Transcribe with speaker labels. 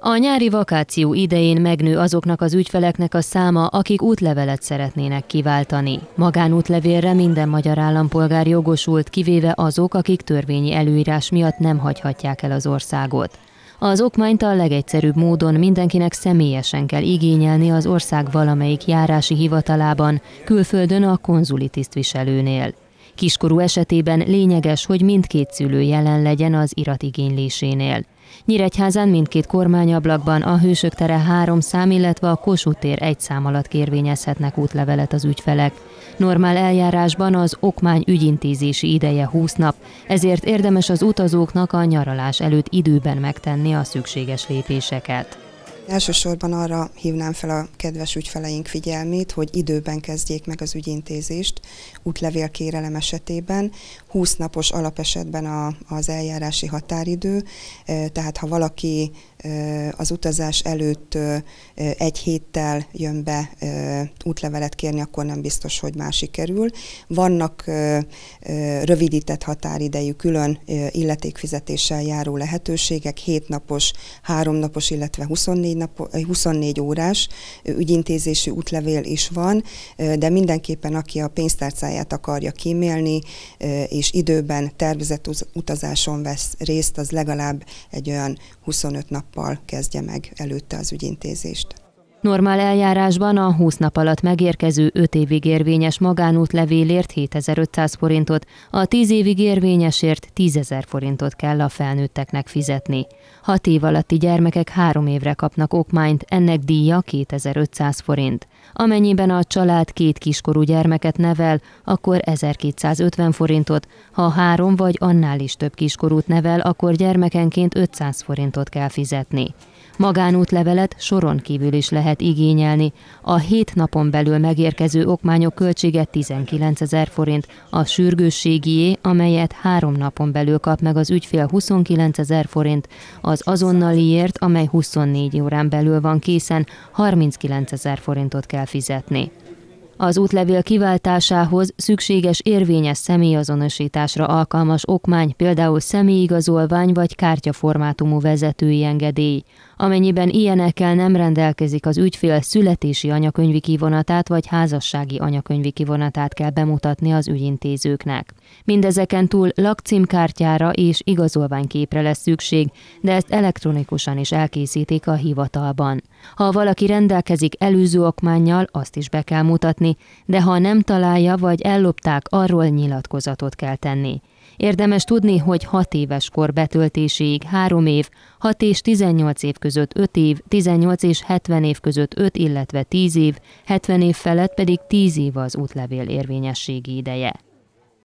Speaker 1: A nyári vakáció idején megnő azoknak az ügyfeleknek a száma, akik útlevelet szeretnének kiváltani. Magánútlevélre minden magyar állampolgár jogosult, kivéve azok, akik törvényi előírás miatt nem hagyhatják el az országot. Az okmányt a legegyszerűbb módon mindenkinek személyesen kell igényelni az ország valamelyik járási hivatalában, külföldön a konzuli tisztviselőnél. Kiskorú esetében lényeges, hogy mindkét szülő jelen legyen az iratigénylésénél. Nyíregyházán mindkét kormányablakban a Hősök tere három szám, illetve a Kossuth tér egy szám alatt kérvényezhetnek útlevelet az ügyfelek. Normál eljárásban az okmány ügyintézési ideje 20 nap, ezért érdemes az utazóknak a nyaralás előtt időben megtenni a szükséges lépéseket.
Speaker 2: Elsősorban arra hívnám fel a kedves ügyfeleink figyelmét, hogy időben kezdjék meg az ügyintézést útlevélkérelem esetében. 20 napos alapesetben a, az eljárási határidő, tehát ha valaki az utazás előtt egy héttel jön be útlevelet kérni, akkor nem biztos, hogy másik kerül. Vannak rövidített határidejű külön illetékfizetéssel járó lehetőségek, 7 napos, 3 napos, illetve 24, nap, 24 órás ügyintézési útlevél is van, de mindenképpen aki a pénztárcáját akarja kímélni, és időben tervezett utazáson vesz részt, az legalább egy olyan 25 nappal kezdje meg előtte az ügyintézést.
Speaker 1: Normál eljárásban a 20 nap alatt megérkező 5 évig érvényes magánútlevélért 7500 forintot, a 10 évig érvényesért 10.000 forintot kell a felnőtteknek fizetni. 6 év alatti gyermekek 3 évre kapnak okmányt, ennek díja 2500 forint. Amennyiben a család két kiskorú gyermeket nevel, akkor 1250 forintot, ha három vagy annál is több kiskorút nevel, akkor gyermekenként 500 forintot kell fizetni. Magánútlevelet soron kívül is lehet igényelni. A hét napon belül megérkező okmányok költsége 19 ezer forint, a sürgősségié, amelyet három napon belül kap meg az ügyfél 29 ezer forint, az azonnaliért, amely 24 órán belül van készen, 39 ezer forintot kell fizetni. Az útlevél kiváltásához szükséges érvényes személyazonosításra alkalmas okmány, például személyigazolvány vagy kártyaformátumú vezetői engedély. Amennyiben ilyenekkel nem rendelkezik az ügyfél születési anyakönyvi kivonatát vagy házassági anyakönyvi kivonatát kell bemutatni az ügyintézőknek. Mindezeken túl lakcímkártyára és igazolványképre lesz szükség, de ezt elektronikusan is elkészítik a hivatalban. Ha valaki rendelkezik előző okmányjal, azt is be kell mutatni, de ha nem találja vagy ellopták, arról nyilatkozatot kell tenni. Érdemes tudni, hogy 6 éves kor betöltéséig 3 év, 6 és 18 év között 5 év, 18 és 70 év között 5, illetve 10 év, 70 év felett pedig 10 év az útlevél érvényességi ideje.